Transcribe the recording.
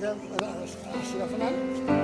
zeggen,